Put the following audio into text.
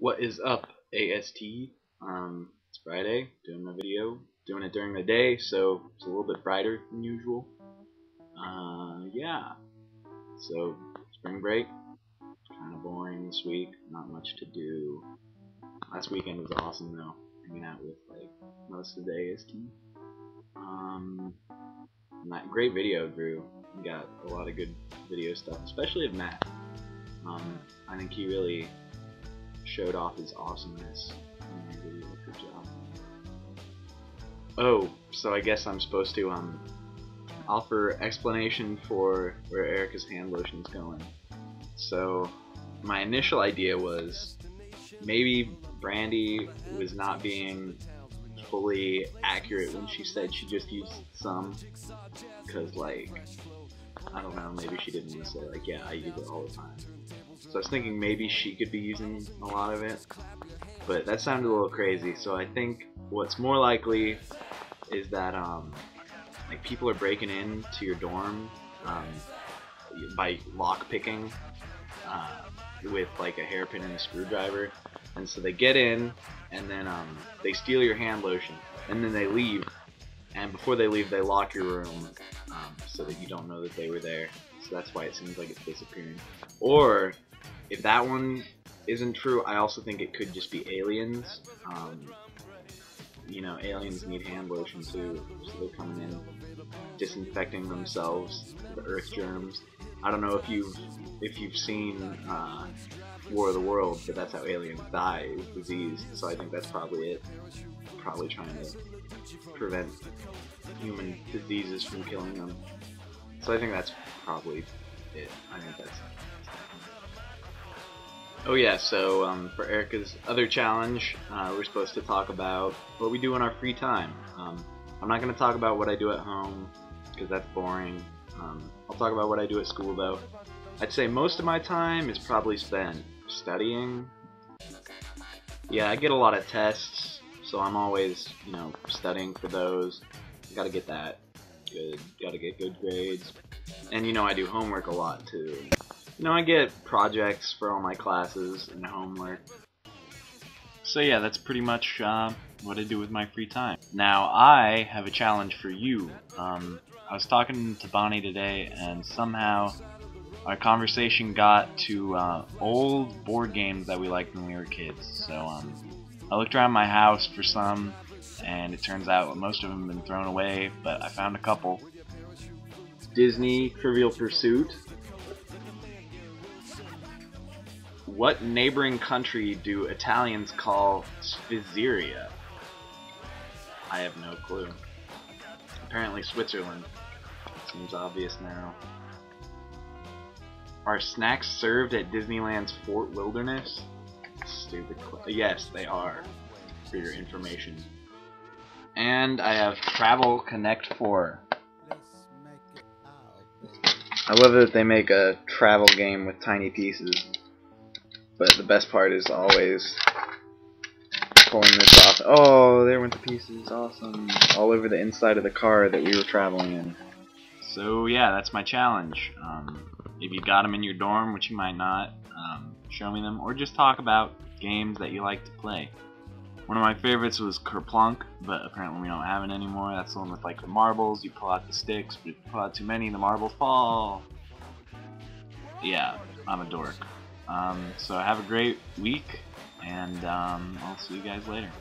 What is up, AST? Um, it's Friday, doing my video, doing it during the day, so it's a little bit brighter than usual. Uh, yeah. So, spring break, kind of boring this week, not much to do. Last weekend was awesome though, hanging out with like most of the AST. Um, great video, Drew. You got a lot of good video stuff, especially of Matt. Um, I think he really showed off his awesomeness. Good job. Oh, so I guess I'm supposed to um offer explanation for where Erica's hand lotion is going. So my initial idea was maybe Brandy was not being fully accurate when she said she just used some because like I don't know maybe she didn't say like yeah I use it all the time so I was thinking maybe she could be using a lot of it. But that sounded a little crazy. So I think what's more likely is that um like people are breaking into your dorm um, by lock picking uh, with like a hairpin and a screwdriver. And so they get in and then um, they steal your hand lotion. And then they leave. And before they leave they lock your room um, so that you don't know that they were there. So that's why it seems like it's disappearing. Or if that one isn't true I also think it could just be aliens um, you know aliens need hand lotion too so they're coming in disinfecting themselves the earth germs I don't know if you've if you've seen uh, War of the World, but that's how aliens die, is disease. So I think that's probably it. Probably trying to prevent human diseases from killing them. So I think that's probably it. I think that's. Oh yeah, so um, for Erica's other challenge, uh, we're supposed to talk about what we do in our free time. Um, I'm not going to talk about what I do at home, because that's boring. Um, I'll talk about what I do at school though. I'd say most of my time is probably spent studying. Yeah, I get a lot of tests, so I'm always, you know, studying for those. Gotta get that good, gotta get good grades. And you know, I do homework a lot too. You know, I get projects for all my classes and homework. So yeah, that's pretty much uh, what I do with my free time. Now, I have a challenge for you. Um, I was talking to Bonnie today, and somehow our conversation got to uh, old board games that we liked when we were kids. So um, I looked around my house for some, and it turns out most of them have been thrown away, but I found a couple. Disney Trivial Pursuit. What neighboring country do Italians call Svizzera? I have no clue. Apparently Switzerland. Seems obvious now. Are snacks served at Disneyland's Fort Wilderness? Stupid. yes, they are. For your information. And I have Travel Connect 4. I love that they make a travel game with tiny pieces. But the best part is always pulling this off. Oh, there went the pieces. Awesome. All over the inside of the car that we were traveling in. So yeah, that's my challenge. Um, if you got them in your dorm, which you might not, um, show me them, or just talk about games that you like to play. One of my favorites was Kerplunk, but apparently we don't have it anymore. That's the one with like the marbles. You pull out the sticks, but if you pull out too many, the marbles fall. Yeah, I'm a dork. Um, so have a great week, and um, I'll see you guys later.